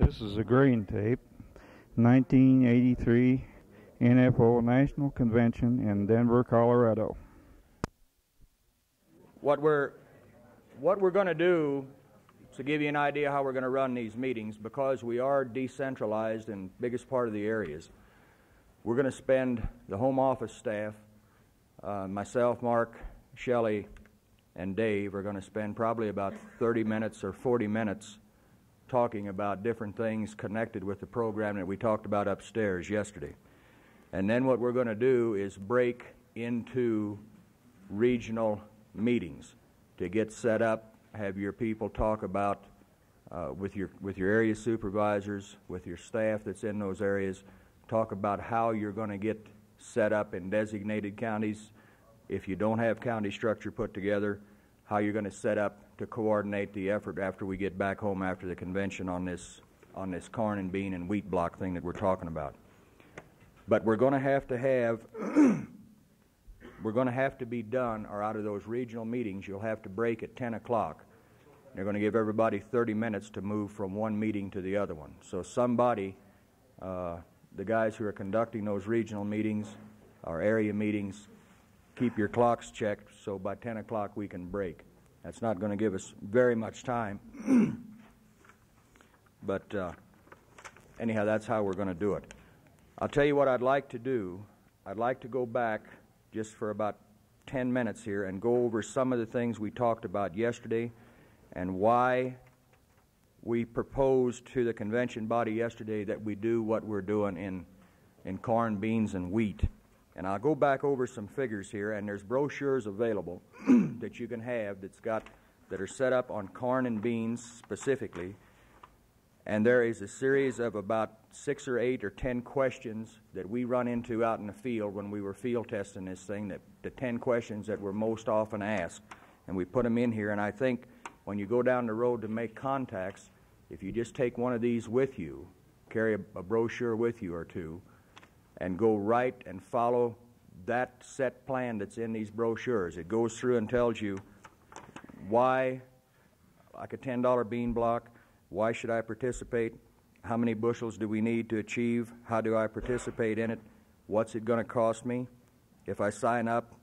This is a grain tape, 1983 NFO National Convention in Denver, Colorado. What we're what we're going to do to give you an idea how we're going to run these meetings because we are decentralized in biggest part of the areas. We're going to spend the home office staff, uh, myself, Mark, Shelley, and Dave are going to spend probably about 30 minutes or 40 minutes talking about different things connected with the program that we talked about upstairs yesterday. And then what we're going to do is break into regional meetings to get set up, have your people talk about uh, with your with your area supervisors, with your staff that's in those areas, talk about how you're going to get set up in designated counties. If you don't have county structure put together, how you're going to set up to coordinate the effort after we get back home after the convention on this on this corn and bean and wheat block thing that we're talking about. But we're going to have to have we're going to have to be done, or out of those regional meetings, you'll have to break at 10 o'clock. They're going to give everybody 30 minutes to move from one meeting to the other one. So somebody, uh, the guys who are conducting those regional meetings our area meetings, keep your clocks checked so by 10 o'clock we can break. That's not going to give us very much time. but uh, anyhow, that's how we're going to do it. I'll tell you what I'd like to do. I'd like to go back just for about 10 minutes here and go over some of the things we talked about yesterday and why we proposed to the convention body yesterday that we do what we're doing in, in corn, beans, and wheat. And I'll go back over some figures here, and there's brochures available that you can have that's got that are set up on corn and beans specifically. And there is a series of about six or eight or ten questions that we run into out in the field when we were field testing this thing, that the ten questions that were most often asked. And we put them in here, and I think when you go down the road to make contacts, if you just take one of these with you, carry a, a brochure with you or two, and go right and follow that set plan that's in these brochures. It goes through and tells you why, like a $10 bean block, why should I participate? How many bushels do we need to achieve? How do I participate in it? What's it going to cost me? If I sign up,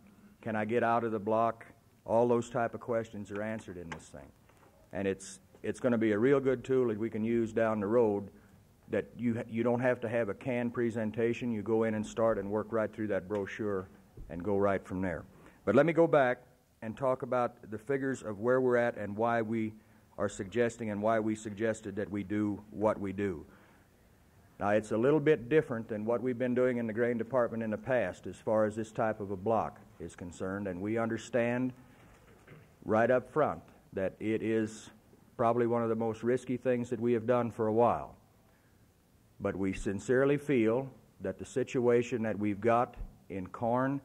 can I get out of the block? All those type of questions are answered in this thing. And it's, it's going to be a real good tool that we can use down the road that you, you don't have to have a canned presentation. You go in and start and work right through that brochure and go right from there. But let me go back and talk about the figures of where we're at and why we are suggesting and why we suggested that we do what we do. Now, it's a little bit different than what we've been doing in the grain department in the past as far as this type of a block is concerned, and we understand right up front that it is probably one of the most risky things that we have done for a while. But we sincerely feel that the situation that we've got in corn,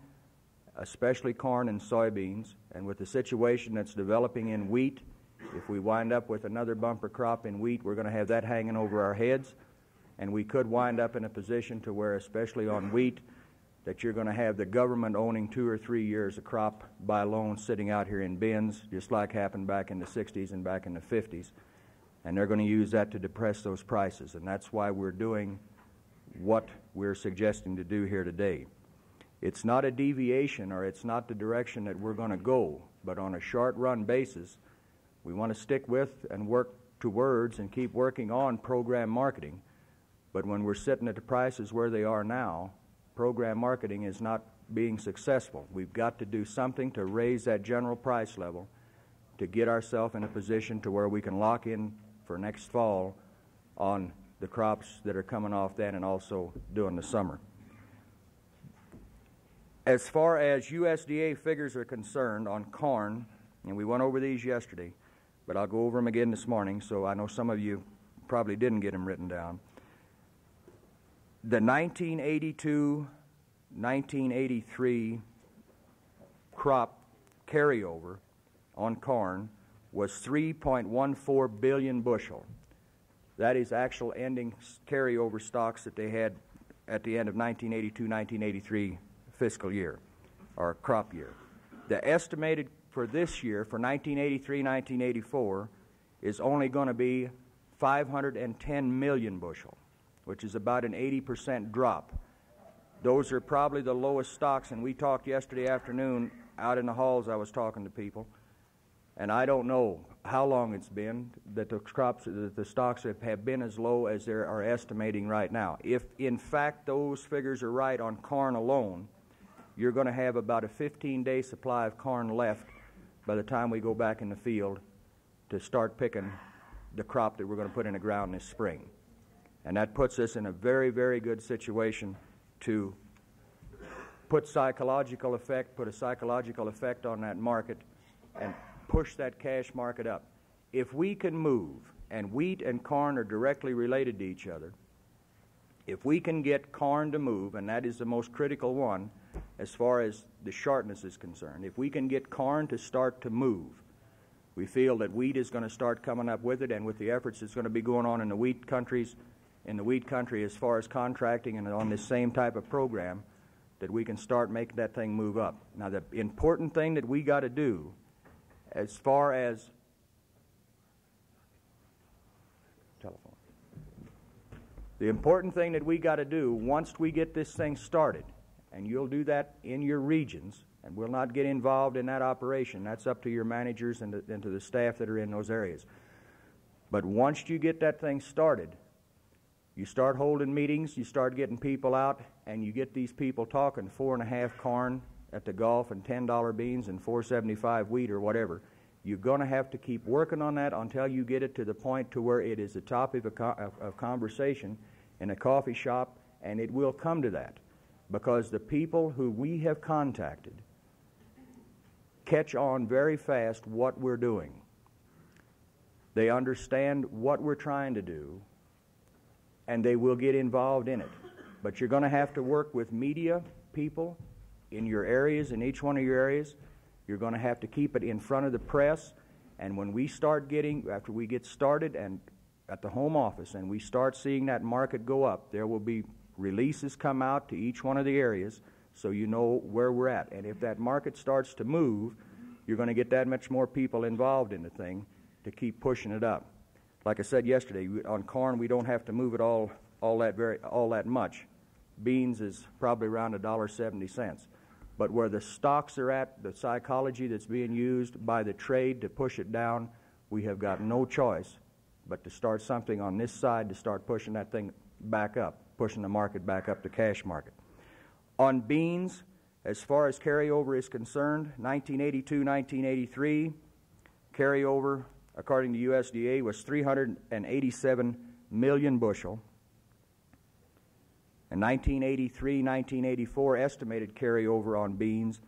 especially corn and soybeans, and with the situation that's developing in wheat, if we wind up with another bumper crop in wheat, we're going to have that hanging over our heads. And we could wind up in a position to where, especially on wheat, that you're going to have the government owning two or three years of crop by loan sitting out here in bins, just like happened back in the 60s and back in the 50s. And they're going to use that to depress those prices. And that's why we're doing what we're suggesting to do here today. It's not a deviation or it's not the direction that we're going to go, but on a short run basis, we want to stick with and work towards and keep working on program marketing. But when we're sitting at the prices where they are now, program marketing is not being successful. We've got to do something to raise that general price level to get ourselves in a position to where we can lock in for next fall on the crops that are coming off then and also during the summer. As far as USDA figures are concerned on corn, and we went over these yesterday, but I'll go over them again this morning, so I know some of you probably didn't get them written down. The 1982 1983 crop carryover on corn was 3.14 billion bushel. That is actual ending carryover stocks that they had at the end of 1982 1983 fiscal year or crop year. The estimated for this year, for 1983 1984, is only going to be 510 million bushel, which is about an 80% drop. Those are probably the lowest stocks, and we talked yesterday afternoon out in the halls. I was talking to people, and I don't know how long it's been that the crops, that the stocks have been as low as they are estimating right now. If in fact those figures are right on corn alone, you're going to have about a 15-day supply of corn left by the time we go back in the field to start picking the crop that we're going to put in the ground this spring. And that puts us in a very, very good situation to put psychological effect, put a psychological effect on that market and push that cash market up. If we can move, and wheat and corn are directly related to each other, if we can get corn to move, and that is the most critical one as far as the sharpness is concerned, if we can get corn to start to move, we feel that wheat is going to start coming up with it, and with the efforts that's going to be going on in the wheat countries, in the wheat country as far as contracting and on this same type of program, that we can start making that thing move up. Now, the important thing that we got to do, as far as telephone, the important thing that we got to do once we get this thing started, and you'll do that in your regions and we'll not get involved in that operation. That's up to your managers and to, and to the staff that are in those areas. But once you get that thing started, you start holding meetings, you start getting people out, and you get these people talking four and a half corn at the Gulf and ten dollar beans and four seventy five wheat or whatever. You're going to have to keep working on that until you get it to the point to where it is the topic of, of, of conversation in a coffee shop, and it will come to that because the people who we have contacted catch on very fast what we're doing. They understand what we're trying to do, and they will get involved in it. But you're going to have to work with media people in your areas, in each one of your areas. You're going to have to keep it in front of the press. And when we start getting, after we get started and at the home office and we start seeing that market go up, there will be releases come out to each one of the areas so you know where we're at. And if that market starts to move, you're going to get that much more people involved in the thing to keep pushing it up. Like I said yesterday, on corn we don't have to move it all all that very all that much. Beans is probably around a dollar seventy cents. But where the stocks are at, the psychology that's being used by the trade to push it down, we have got no choice but to start something on this side to start pushing that thing back up, pushing the market back up to cash market. On beans, as far as carryover is concerned, 1982 1983, carryover, according to USDA, was 387 million bushel. And 1983 1984 estimated carryover on beans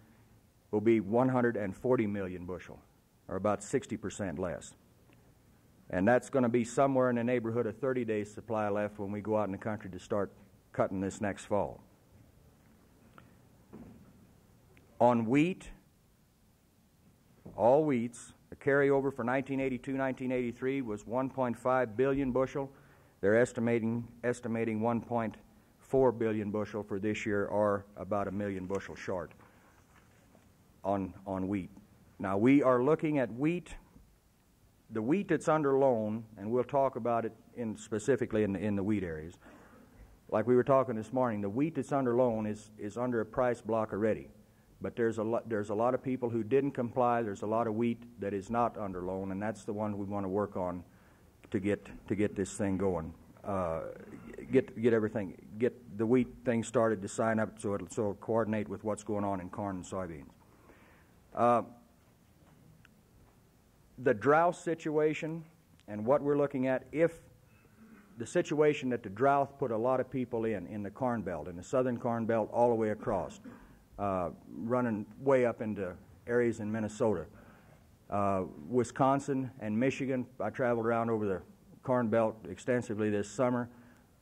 will be 140 million bushel, or about 60% less. And that's going to be somewhere in the neighborhood of 30 days' supply left when we go out in the country to start cutting this next fall. On wheat, all wheats, the carryover for 1982 1983 was 1.5 billion bushel. They're estimating, estimating 1.4 billion bushel for this year, or about a million bushel short on, on wheat. Now, we are looking at wheat, the wheat that's under loan, and we'll talk about it in specifically in the, in the wheat areas. Like we were talking this morning, the wheat that's under loan is, is under a price block already. But there's a, lot, there's a lot of people who didn't comply. There's a lot of wheat that is not under loan, and that's the one we want to work on to get, to get this thing going. Uh, get, get everything, get the wheat thing started to sign up so it'll, so it'll coordinate with what's going on in corn and soybeans. Uh, the drought situation and what we're looking at, if the situation that the drought put a lot of people in, in the corn belt, in the southern corn belt, all the way across uh, running way up into areas in Minnesota. Uh, Wisconsin and Michigan, I traveled around over the Corn Belt extensively this summer.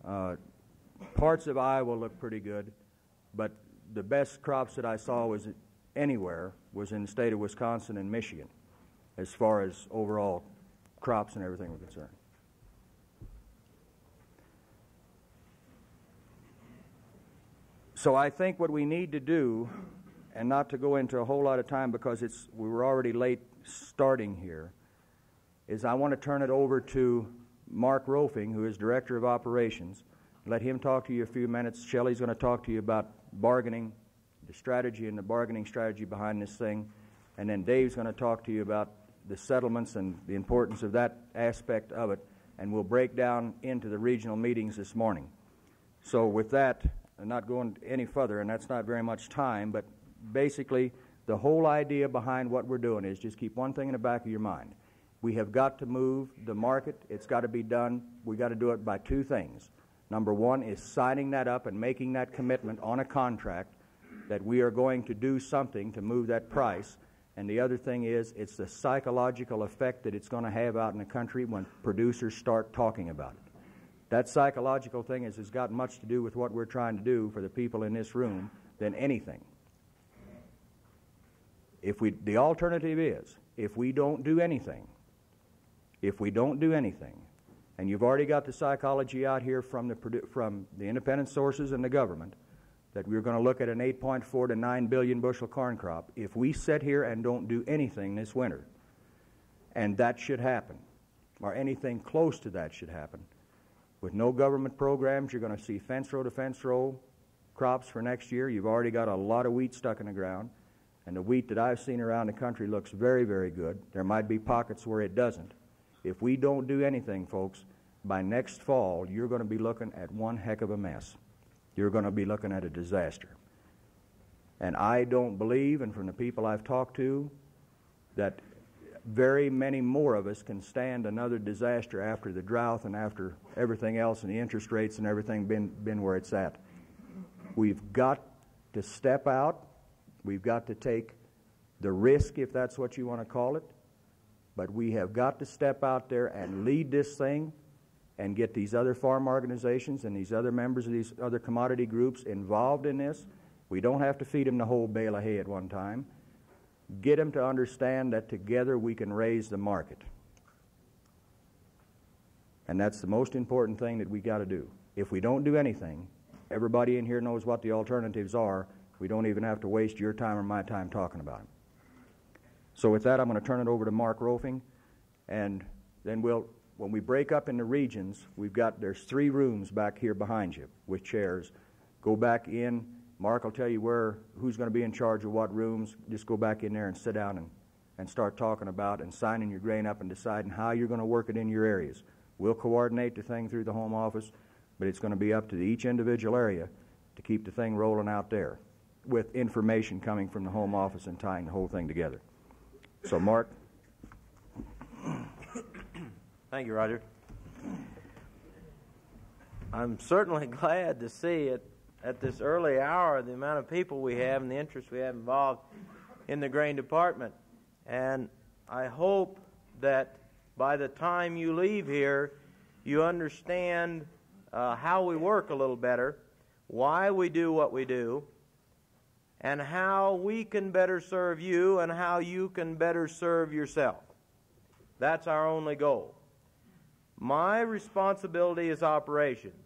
Uh, parts of Iowa look pretty good, but the best crops that I saw was anywhere was in the state of Wisconsin and Michigan, as far as overall crops and everything were concerned. So I think what we need to do, and not to go into a whole lot of time because it's we were already late starting here, is I want to turn it over to Mark Rofing, who is Director of Operations. Let him talk to you a few minutes. Shelley's going to talk to you about bargaining, the strategy and the bargaining strategy behind this thing. And then Dave's going to talk to you about the settlements and the importance of that aspect of it. And we'll break down into the regional meetings this morning. So, with that, I'm not going any further, and that's not very much time, but basically, the whole idea behind what we're doing is just keep one thing in the back of your mind. We have got to move the market. It's got to be done. We've got to do it by two things. Number one is signing that up and making that commitment on a contract that we are going to do something to move that price. And the other thing is, it's the psychological effect that it's going to have out in the country when producers start talking about it. That psychological thing has, has got much to do with what we're trying to do for the people in this room than anything. If we, the alternative is, if we don't do anything, if we don't do anything, and you've already got the psychology out here from the, from the independent sources and the government, that we're going to look at an 8.4 to 9 billion bushel corn crop. If we sit here and don't do anything this winter, and that should happen, or anything close to that should happen, with no government programs, you're going to see fence row to fence row crops for next year. You've already got a lot of wheat stuck in the ground. And the wheat that I've seen around the country looks very, very good. There might be pockets where it doesn't. If we don't do anything, folks, by next fall, you're going to be looking at one heck of a mess. You're going to be looking at a disaster. And I don't believe, and from the people I've talked to, that very many more of us can stand another disaster after the drought and after everything else and the interest rates and everything been, been where it's at. We've got to step out We've got to take the risk, if that's what you want to call it, but we have got to step out there and lead this thing and get these other farm organizations and these other members of these other commodity groups involved in this. We don't have to feed them the whole bale of hay at one time. Get them to understand that together we can raise the market. And that's the most important thing that we got to do. If we don't do anything, everybody in here knows what the alternatives are, we don't even have to waste your time or my time talking about him. So with that, I'm going to turn it over to Mark Rofing, and then we'll, when we break up into regions, we've got there's three rooms back here behind you with chairs. Go back in. Mark will tell you where who's going to be in charge of what rooms. Just go back in there and sit down and, and start talking about and signing your grain up and deciding how you're going to work it in your areas. We'll coordinate the thing through the home office, but it's going to be up to each individual area to keep the thing rolling out there with information coming from the home office and tying the whole thing together. So, Mark. Thank you, Roger. I'm certainly glad to see it at this early hour the amount of people we have and the interest we have involved in the grain department. And I hope that by the time you leave here, you understand uh, how we work a little better, why we do what we do, and how we can better serve you and how you can better serve yourself. That's our only goal. My responsibility is operations,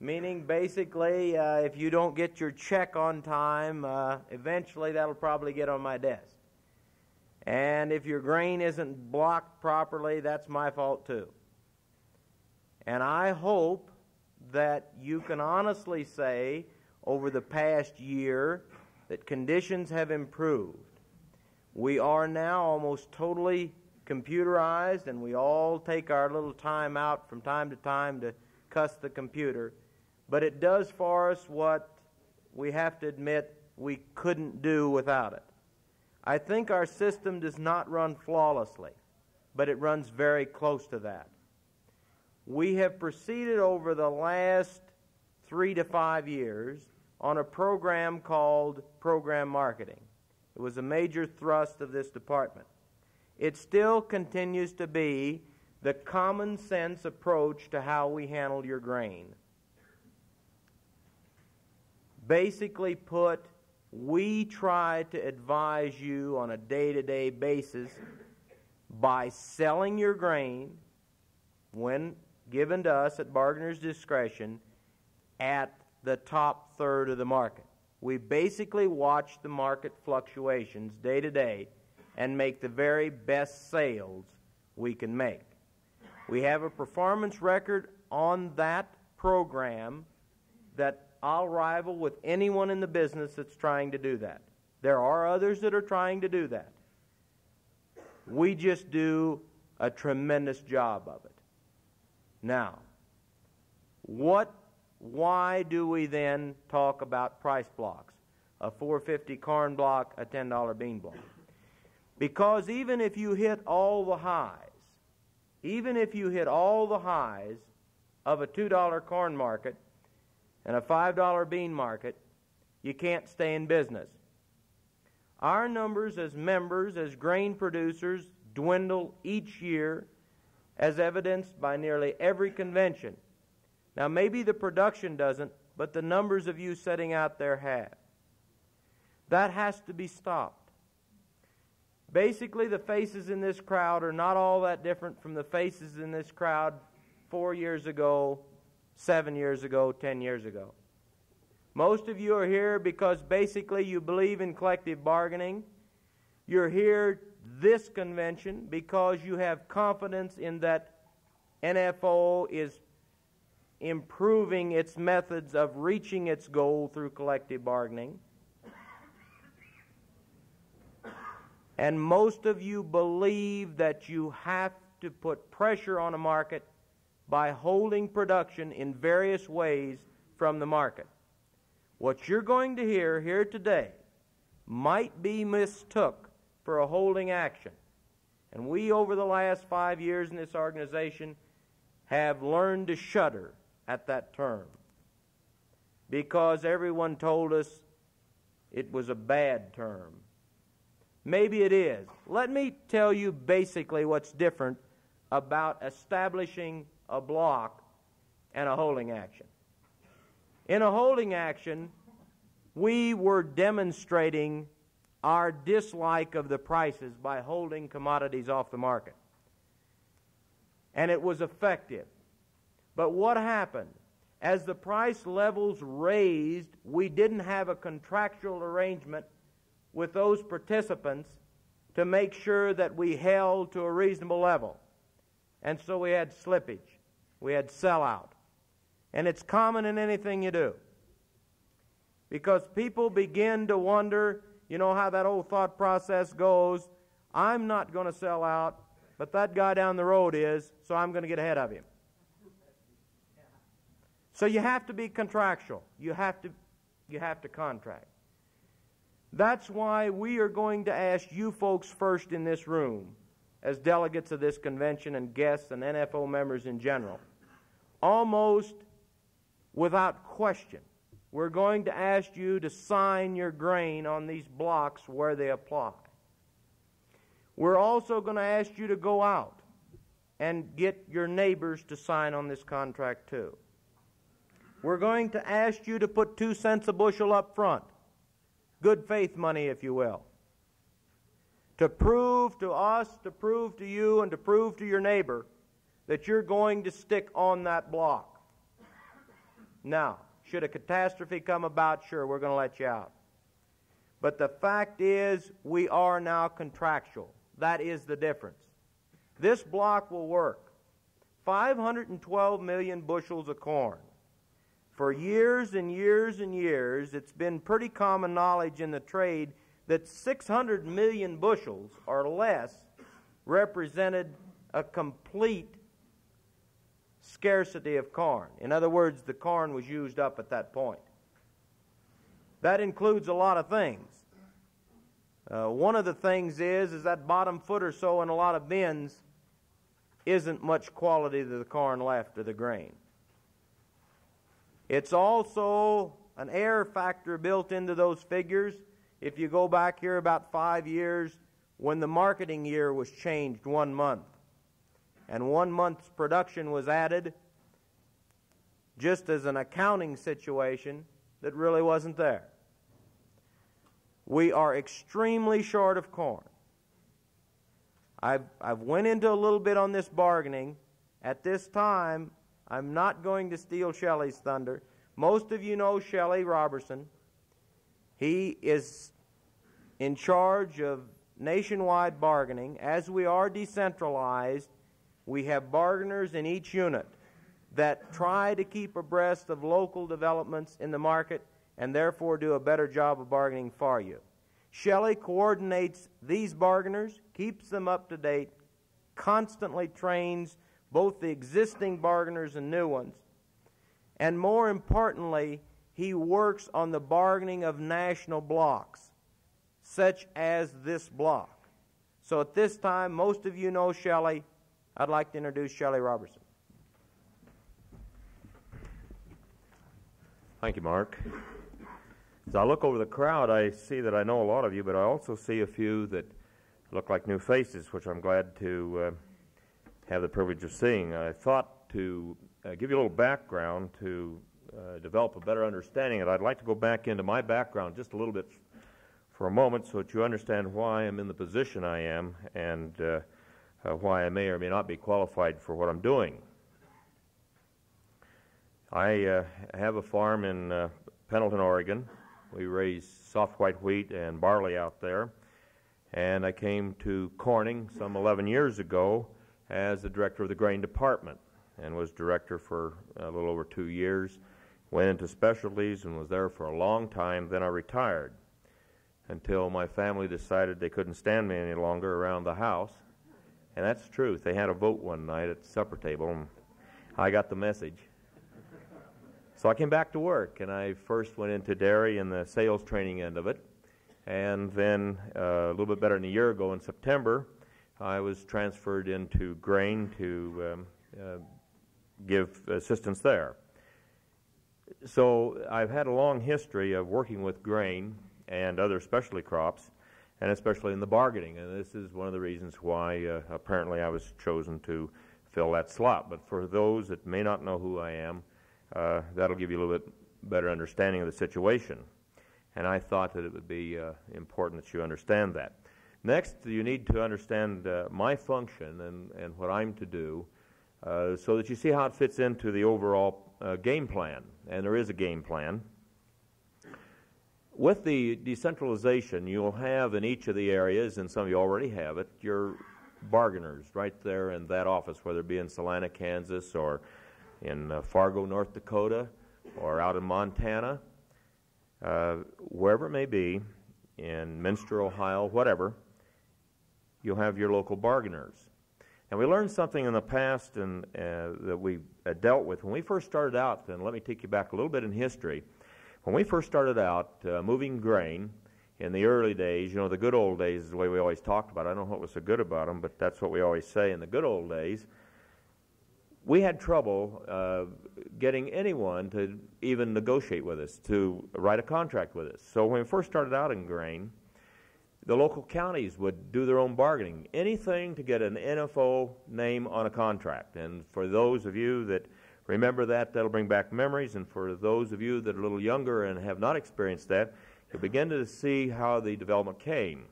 meaning basically, uh, if you don't get your check on time, uh, eventually that'll probably get on my desk. And if your grain isn't blocked properly, that's my fault too. And I hope that you can honestly say over the past year that conditions have improved. We are now almost totally computerized, and we all take our little time out from time to time to cuss the computer. But it does for us what we have to admit we couldn't do without it. I think our system does not run flawlessly, but it runs very close to that. We have proceeded over the last three to five years on a program called Program Marketing. It was a major thrust of this department. It still continues to be the common sense approach to how we handle your grain. Basically, put, we try to advise you on a day to day basis by selling your grain when given to us at bargainer's discretion at the top third of the market. We basically watch the market fluctuations day to day and make the very best sales we can make. We have a performance record on that program that I'll rival with anyone in the business that's trying to do that. There are others that are trying to do that. We just do a tremendous job of it. Now, what why do we then talk about price blocks? A 450 corn block, a $10 bean block. Because even if you hit all the highs, even if you hit all the highs of a $2 corn market and a $5 bean market, you can't stay in business. Our numbers as members, as grain producers, dwindle each year, as evidenced by nearly every convention. Now, maybe the production doesn't, but the numbers of you setting out there have. That has to be stopped. Basically, the faces in this crowd are not all that different from the faces in this crowd four years ago, seven years ago, ten years ago. Most of you are here because basically you believe in collective bargaining. You're here this convention because you have confidence in that NFO is improving its methods of reaching its goal through collective bargaining. And most of you believe that you have to put pressure on a market by holding production in various ways from the market. What you're going to hear here today might be mistook for a holding action. And we, over the last five years in this organization, have learned to shudder at that term because everyone told us it was a bad term. Maybe it is. Let me tell you basically what's different about establishing a block and a holding action. In a holding action, we were demonstrating our dislike of the prices by holding commodities off the market. And it was effective. But what happened? As the price levels raised, we didn't have a contractual arrangement with those participants to make sure that we held to a reasonable level. And so we had slippage, we had sellout. And it's common in anything you do. Because people begin to wonder you know how that old thought process goes I'm not going to sell out, but that guy down the road is, so I'm going to get ahead of him. So you have to be contractual. You have to, you have to contract. That's why we are going to ask you folks first in this room, as delegates of this convention and guests and NFO members in general, almost without question, we're going to ask you to sign your grain on these blocks where they apply. We're also going to ask you to go out and get your neighbors to sign on this contract too. We're going to ask you to put two cents a bushel up front good faith money, if you will. To prove to us, to prove to you, and to prove to your neighbor that you're going to stick on that block. Now, should a catastrophe come about, sure, we're going to let you out. But the fact is, we are now contractual. That is the difference. This block will work. 512 million bushels of corn. For years and years and years, it's been pretty common knowledge in the trade that 600 million bushels or less represented a complete scarcity of corn. In other words, the corn was used up at that point. That includes a lot of things. Uh, one of the things is is that bottom foot or so in a lot of bins isn't much quality of the corn left of the grain. It's also an error factor built into those figures. If you go back here about five years, when the marketing year was changed one month, and one month's production was added, just as an accounting situation that really wasn't there. We are extremely short of corn. I've, I've went into a little bit on this bargaining. At this time, I'm not going to steal Shelley's thunder. Most of you know Shelley Robertson. He is in charge of nationwide bargaining. As we are decentralized, we have bargainers in each unit that try to keep abreast of local developments in the market and therefore do a better job of bargaining for you. Shelley coordinates these bargainers, keeps them up to date, constantly trains both the existing bargainers and new ones, and more importantly, he works on the bargaining of national blocks, such as this block. So at this time, most of you know Shelley. I'd like to introduce Shelley Robertson. Thank you, Mark. As I look over the crowd, I see that I know a lot of you, but I also see a few that look like new faces, which I'm glad to uh, have the privilege of seeing. I thought to uh, give you a little background to uh, develop a better understanding, and I'd like to go back into my background just a little bit for a moment so that you understand why I'm in the position I am and uh, uh, why I may or may not be qualified for what I'm doing. I uh, have a farm in Pendleton, Oregon. We raise soft white wheat and barley out there. And I came to Corning some 11 years ago as the director of the grain department and was director for a little over two years. Went into specialties and was there for a long time. Then I retired until my family decided they couldn't stand me any longer around the house. And that's the truth. They had a vote one night at the supper table, and I got the message. So I came back to work, and I first went into dairy and the sales training end of it. And then uh, a little bit better than a year ago in September, I was transferred into grain to um, uh, give assistance there. So I've had a long history of working with grain and other specialty crops, and especially in the bargaining. And this is one of the reasons why uh, apparently I was chosen to fill that slot. But for those that may not know who I am, uh, that'll give you a little bit better understanding of the situation. And I thought that it would be uh, important that you understand that. Next, you need to understand uh, my function and, and what I'm to do uh, so that you see how it fits into the overall uh, game plan. And there is a game plan. With the decentralization, you'll have in each of the areas, and some of you already have it, your bargainers right there in that office, whether it be in Salina, Kansas, or in uh, Fargo, North Dakota, or out in Montana, uh, wherever it may be, in Minster, Ohio, whatever, you'll have your local bargainers. And we learned something in the past and, uh, that we uh, dealt with. When we first started out, and let me take you back a little bit in history. When we first started out uh, moving grain in the early days, you know, the good old days is the way we always talked about it. I don't know what was so good about them, but that's what we always say in the good old days we had trouble uh, getting anyone to even negotiate with us, to write a contract with us. So when we first started out in grain, the local counties would do their own bargaining, anything to get an NFO name on a contract. And for those of you that remember that, that'll bring back memories. And for those of you that are a little younger and have not experienced that, you'll begin to see how the development came.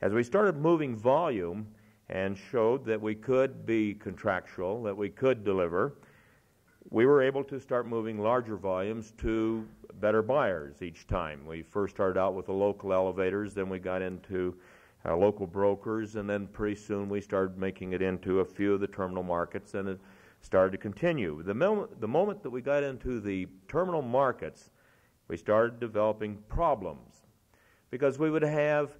As we started moving volume, and showed that we could be contractual, that we could deliver, we were able to start moving larger volumes to better buyers each time. We first started out with the local elevators, then we got into uh, local brokers, and then pretty soon we started making it into a few of the terminal markets, and it started to continue. The, the moment that we got into the terminal markets, we started developing problems because we would have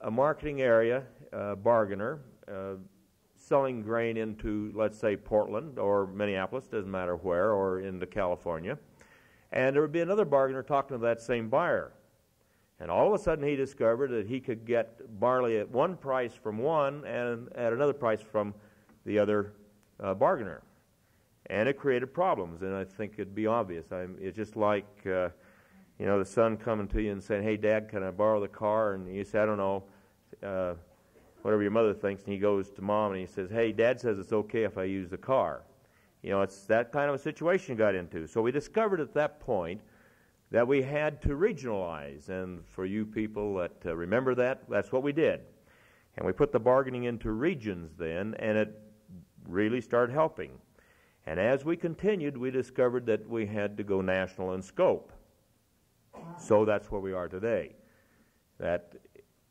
a marketing area uh, bargainer uh, selling grain into, let's say, Portland or Minneapolis, doesn't matter where, or into California. And there would be another bargainer talking to that same buyer. And all of a sudden he discovered that he could get barley at one price from one and at another price from the other uh, bargainer. And it created problems, and I think it'd be obvious. I'm, it's just like, uh, you know, the son coming to you and saying, hey, Dad, can I borrow the car? And you say, I don't know. Uh, whatever your mother thinks, and he goes to mom and he says, Hey, dad says it's okay if I use the car. You know, it's that kind of a situation got into. So we discovered at that point that we had to regionalize. And for you people that uh, remember that, that's what we did. And we put the bargaining into regions then, and it really started helping. And as we continued, we discovered that we had to go national in scope. So that's where we are today. That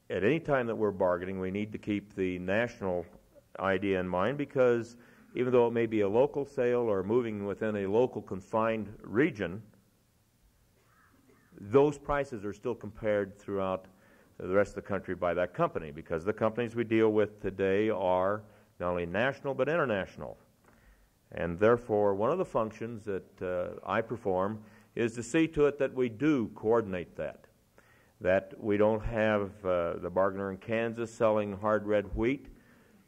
at any time that we're bargaining, we need to keep the national idea in mind because even though it may be a local sale or moving within a local confined region, those prices are still compared throughout the rest of the country by that company because the companies we deal with today are not only national but international. And therefore, one of the functions that uh, I perform is to see to it that we do coordinate that. That we don't have uh, the bargainer in Kansas selling hard red wheat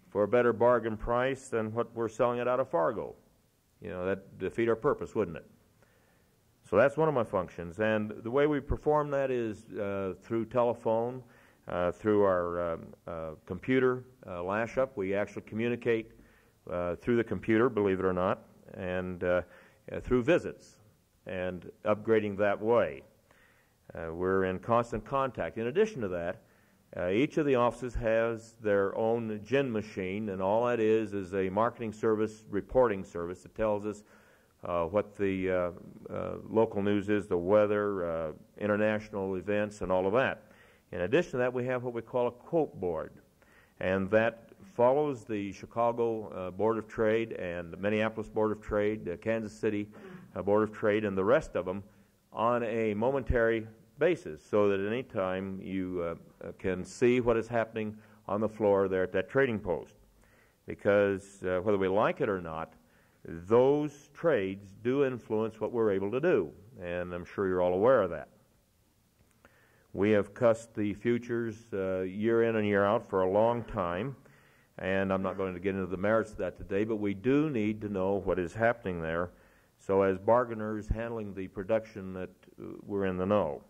for a better bargain price than what we're selling it out of Fargo. You know, that defeat our purpose, wouldn't it? So that's one of my functions. And the way we perform that is uh, through telephone, uh, through our um, uh, computer uh, lash up. We actually communicate uh, through the computer, believe it or not, and through visits and upgrading that way. We're in constant contact. In addition to that, uh, each of the offices has their own gin machine, and all that is is a marketing service reporting service that tells us uh, what the uh, uh local news is, the weather, uh, international events, and all of that. In addition to that, we have what we call a quote board, and that follows the Chicago uh, Board of Trade and the Minneapolis Board of Trade, the Kansas City Board of Trade, and the rest of them on a momentary basis so that at any time you uh, uh, can see what is happening on the floor there at that trading post. Because uh, whether we like it or not, those trades do influence what we're able to do, and I'm sure you're all aware of that. We have cussed the futures uh, year in and year out for a long time, and I'm not going to get into the merits of that today, but we do need to know what is happening there so as bargainers handling the production that uh, we're in the know.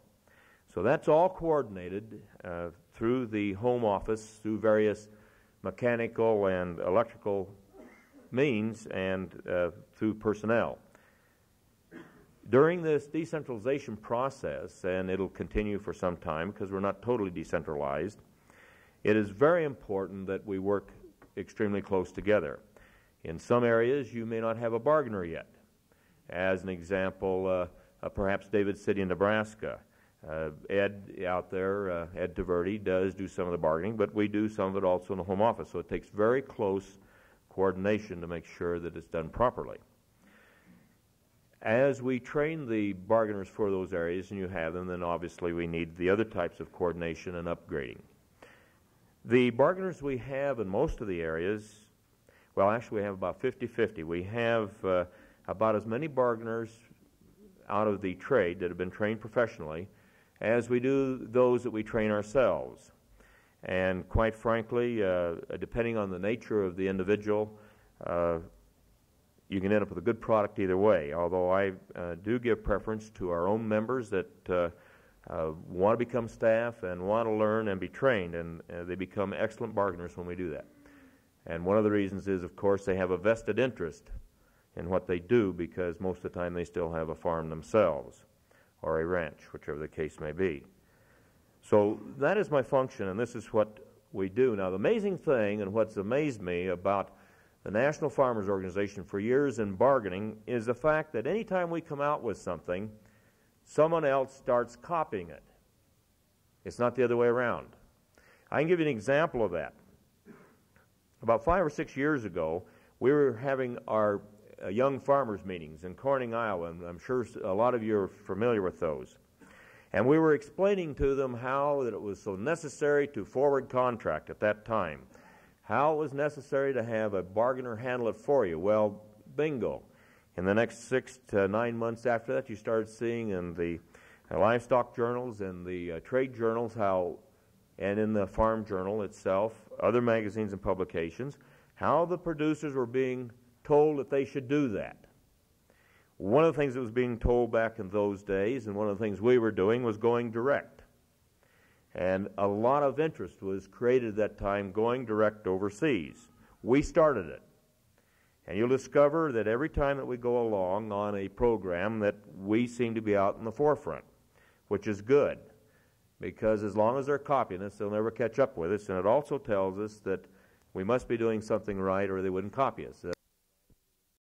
So that's all coordinated uh, through the home office, through various mechanical and electrical means, and uh, through personnel. During this decentralization process, and it'll continue for some time because we're not totally decentralized, it is very important that we work extremely close together. In some areas, you may not have a bargainer yet. As an example, uh, uh, perhaps David City Nebraska uh, Ed out there, uh, Ed Taverdi, does do some of the bargaining, but we do some of it also in the home office. So it takes very close coordination to make sure that it's done properly. As we train the bargainers for those areas, and you have them, then obviously we need the other types of coordination and upgrading. The bargainers we have in most of the areas, well, actually, we have about 50 50. We have uh, about as many bargainers out of the trade that have been trained professionally as we do those that we train ourselves. And quite frankly, uh, depending on the nature of the individual, uh, you can end up with a good product either way. Although I uh, do give preference to our own members that uh, uh, want to become staff and want to learn and be trained, and uh, they become excellent bargainers when we do that. And one of the reasons is, of course, they have a vested interest in what they do because most of the time they still have a farm themselves or a ranch, whichever the case may be. So that is my function, and this is what we do. Now, the amazing thing, and what's amazed me about the National Farmers Organization for years in bargaining, is the fact that anytime we come out with something, someone else starts copying it. It's not the other way around. I can give you an example of that. About five or six years ago, we were having our uh, young farmers meetings in Corning, Iowa, and I'm sure a lot of you are familiar with those. And we were explaining to them how that it was so necessary to forward contract at that time, how it was necessary to have a bargainer handle it for you. Well, bingo. In the next six to nine months after that, you started seeing in the uh, livestock journals and the uh, trade journals how, and in the farm journal itself, other magazines and publications, how the producers were being told that they should do that. One of the things that was being told back in those days, and one of the things we were doing, was going direct. And a lot of interest was created at that time going direct overseas. We started it. And you'll discover that every time that we go along on a program that we seem to be out in the forefront, which is good. Because as long as they're copying us, they'll never catch up with us. And it also tells us that we must be doing something right or they wouldn't copy us.